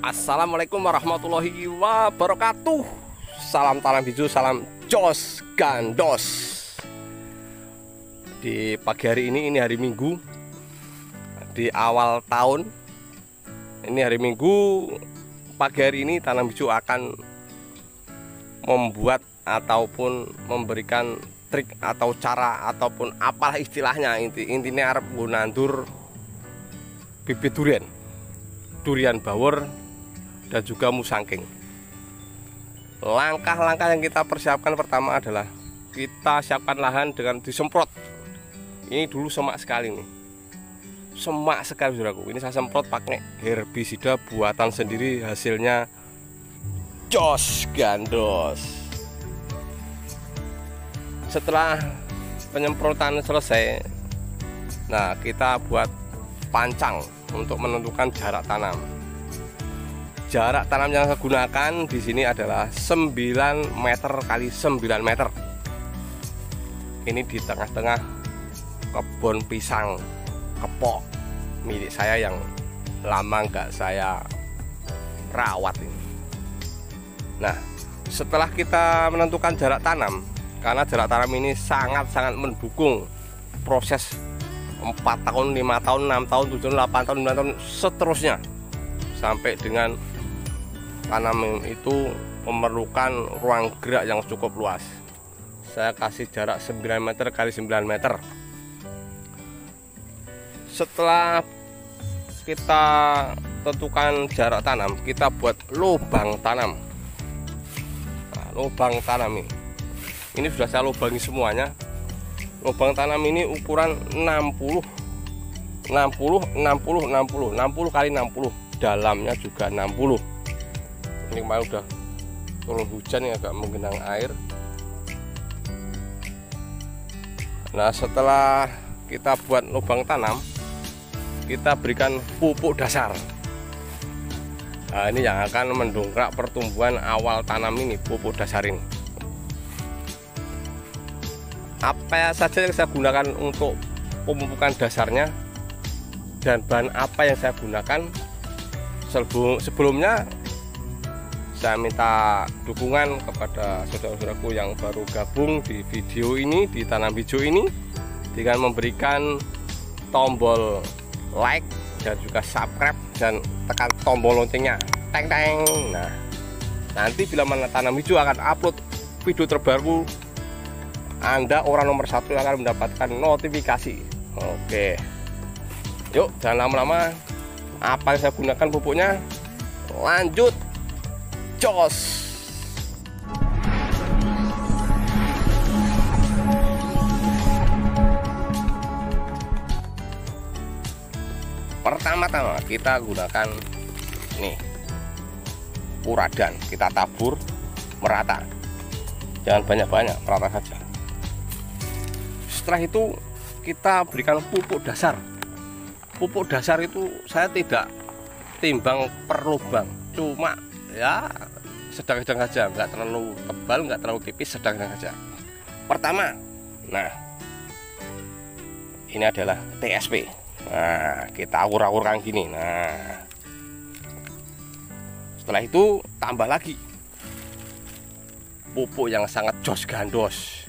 Assalamualaikum warahmatullahi wabarakatuh. Salam tanam hijau, salam jos gandos. Di pagi hari ini, ini hari minggu. Di awal tahun Ini hari minggu. Pagi hari ini tanam hijau akan Membuat ataupun memberikan trik atau cara ataupun apalah istilahnya. Inti intinya Arab gunandur bibit durian. Durian bawor dan juga musangking. Langkah-langkah yang kita persiapkan pertama adalah kita siapkan lahan dengan disemprot. Ini dulu semak sekali nih. Semak sekali saudaraku. Ini saya semprot pakai herbisida buatan sendiri hasilnya jos gandos. Setelah penyemprotan selesai, nah kita buat pancang untuk menentukan jarak tanam jarak tanam yang saya gunakan di sini adalah 9 meter kali 9 meter. Ini di tengah-tengah kebun pisang kepok. Milik saya yang lama nggak saya rawat ini. Nah setelah kita menentukan jarak tanam karena jarak tanam ini sangat-sangat mendukung proses 4 tahun, 5 tahun, 6 tahun, 7 tahun, 8 tahun, 9 tahun seterusnya. Sampai dengan tanam itu memerlukan ruang gerak yang cukup luas. Saya kasih jarak 9 meter kali 9 meter. Setelah kita tentukan jarak tanam kita buat lubang tanam. Nah, lubang tanam ini. Ini sudah saya lubangi semuanya. Lubang tanam ini ukuran 60 60 60 60 60 kali 60 dalamnya juga 60 ini kemarin udah turun hujan yang agak menggenang air. Nah setelah kita buat lubang tanam kita berikan pupuk dasar. Nah, ini yang akan mendongkrak pertumbuhan awal tanam ini pupuk dasar ini. Apa saja yang saya gunakan untuk pemupukan dasarnya dan bahan apa yang saya gunakan? Sebelumnya saya minta dukungan kepada saudara-saudaraku yang baru gabung di video ini di tanam hijau ini dengan memberikan tombol like dan juga subscribe dan tekan tombol loncengnya. Teng teng. Nah nanti bila mana tanam hijau akan upload video terbaru anda orang nomor satu yang akan mendapatkan notifikasi. Oke. Yuk jangan lama-lama. Apa yang saya gunakan pupuknya? Lanjut jos. Pertama-tama kita gunakan nih puradan kita tabur merata. Jangan banyak-banyak merata saja. Setelah itu kita berikan pupuk dasar. Pupuk dasar itu saya tidak timbang per lubang cuma ya sedang-sedang saja nggak terlalu tebal nggak terlalu tipis sedang-sedang saja. Pertama nah ini adalah TSP nah kita akur-akurkan gini nah. Setelah itu tambah lagi. Pupuk yang sangat jos gandos.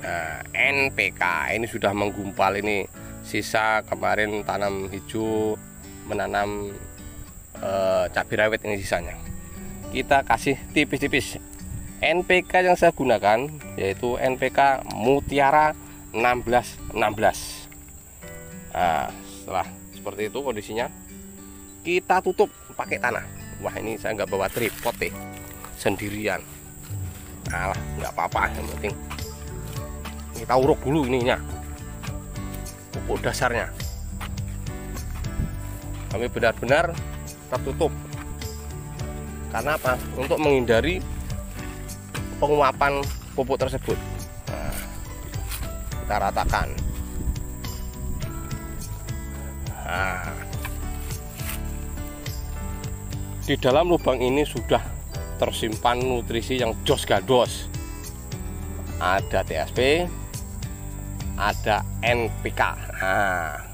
Nah NPK ini sudah menggumpal ini. Sisa kemarin tanam hijau menanam uh, cabai rawit ini sisanya. Kita kasih tipis-tipis. NPK yang saya gunakan yaitu NPK Mutiara 1616 nah setelah seperti itu kondisinya kita tutup pakai tanah. Wah ini saya nggak bawa tripod deh sendirian. Nah nggak apa-apa yang penting kita uruk dulu ininya pupuk dasarnya. Kami benar-benar tertutup. Karena apa? Untuk menghindari penguapan pupuk tersebut. Nah, kita ratakan. Nah, di dalam lubang ini sudah tersimpan nutrisi yang jos gados ada TSP ada NPK nah,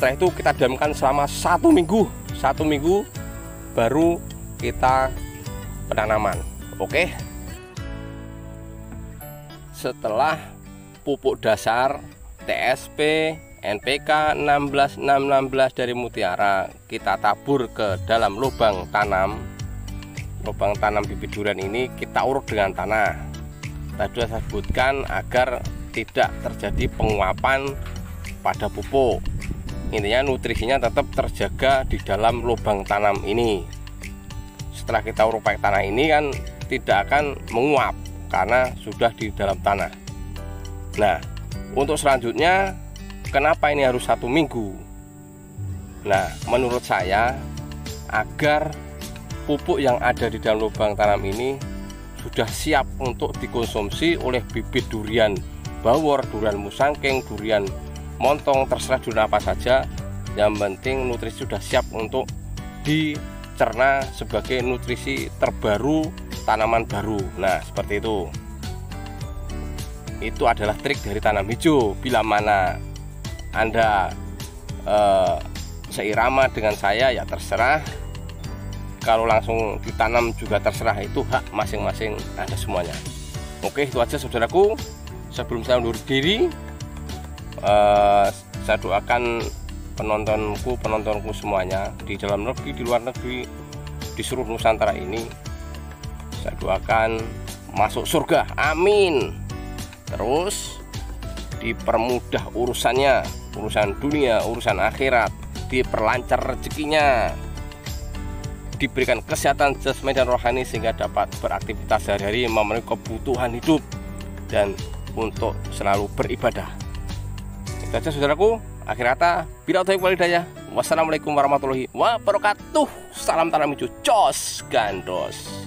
setelah itu kita diamkan selama satu minggu. Satu minggu baru kita penanaman. Oke? Setelah pupuk dasar TSP NPK 16616 dari Mutiara kita tabur ke dalam lubang tanam. Lubang tanam bibit durian ini kita urut dengan tanah. Tadi saya sebutkan agar tidak terjadi penguapan pada pupuk intinya nutrisinya tetap terjaga di dalam lubang tanam ini. Setelah kita urut pakai tanah ini kan tidak akan menguap karena sudah di dalam tanah. Nah untuk selanjutnya kenapa ini harus satu minggu? Nah menurut saya agar pupuk yang ada di dalam lubang tanam ini sudah siap untuk dikonsumsi oleh bibit durian bawor, durian musangking, durian montong terserah durian apa saja. Yang penting nutrisi sudah siap untuk dicerna sebagai nutrisi terbaru tanaman baru. Nah seperti itu. Itu adalah trik dari tanam hijau. Bila mana anda eh, seirama dengan saya ya terserah. Kalau langsung ditanam juga terserah itu hak masing-masing ada semuanya. Oke itu aja saudaraku. Sebelum saya undur diri uh, saya doakan penontonku penontonku semuanya di dalam negeri di luar negeri di seluruh Nusantara ini saya doakan masuk surga amin terus dipermudah urusannya urusan dunia urusan akhirat diperlancar rezekinya diberikan kesehatan jasmani dan rohani sehingga dapat beraktivitas sehari-hari memenuhi kebutuhan hidup dan untuk selalu beribadah. Itu saja saudaraku. Akhir kata, bila taufik walidaya. Wassalamualaikum warahmatullahi wabarakatuh. Salam tanam hijau. Cos gandos.